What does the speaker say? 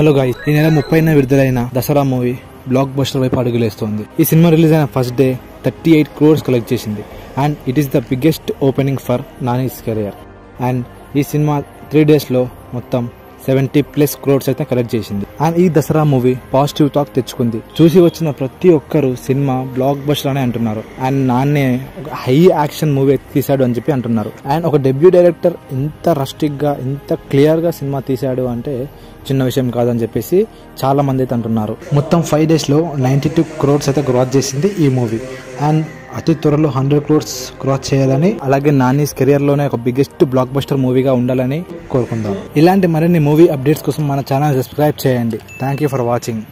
Hello guy ఈ నెల ముప్పైన విడుదలైన దసరా మూవీ బ్లాక్ బస్టర్ వైపు అడుగులేస్తోంది. ఈ సినిమా రిలీజ్ అయిన first day thirty eight crores collect చేసింది. And it is the biggest opening for Nani's career and ఈ సినిమా త్రీ డేస్లో మొత్తం సెవెంటీ ప్లస్ క్రోడ్స్ అయితే కలెక్ట్ చేసింది. అండ్ ఈ దసరా మూవీ పాజిటివ్ టాక్ తెచ్చుకుంది. చూసి వచ్చిన ప్రతి ఒక్కరు సినిమా బ్లాక్ బస్టర్ అని అంటున్నారు. అండ్ నాన్నే ఒక హై యాక్షన్ మూవీ తీశాడు అని చెప్పి అంటున్నారు. అండ్ ఒక డెబ్యూ డైరెక్టర్ ఇంత రస్టిక్గా ఇంత క్లియర్గా సినిమా తీశాడు అంటే చిన్న విషయం కాదని చెప్పేసి చాలా మంది అయితే అంటున్నారు. మొత్తం ఫైవ్ డేస్లో నైన్టీ టూ క్రోడ్స్ అయితే గ్రాస్ చేసింది ఈ మూవీ అండ్ అతి త్వరలో హండ్రెడ్ క్రోర్స్ క్రాస్ చేయాలని అలాగే నానీస్ కెరియర్లోనే ఒక బిగ్గెస్ట్ బ్లాక్ బస్టర్ మూవీగా ఉండాలని కోరుకుందాం. ఇలాంటి మరిన్ని మూవీ అప్డేట్స్ కోసం మన ఛానల్ సబ్స్క్రైబ్ చేయండి. Thank you for watching